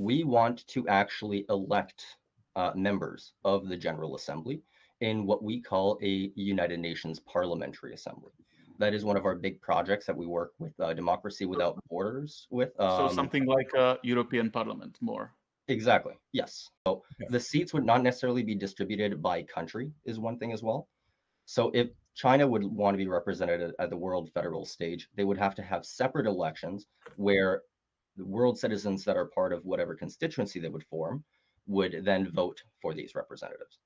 we want to actually elect uh, members of the General Assembly in what we call a United Nations Parliamentary Assembly. That is one of our big projects that we work with uh, Democracy Without Borders with. Um, so something like a European Parliament, more. Exactly. Yes. So yeah. the seats would not necessarily be distributed by country, is one thing as well. So if China would want to be represented at the world federal stage, they would have to have separate elections where world citizens that are part of whatever constituency they would form would then vote for these representatives.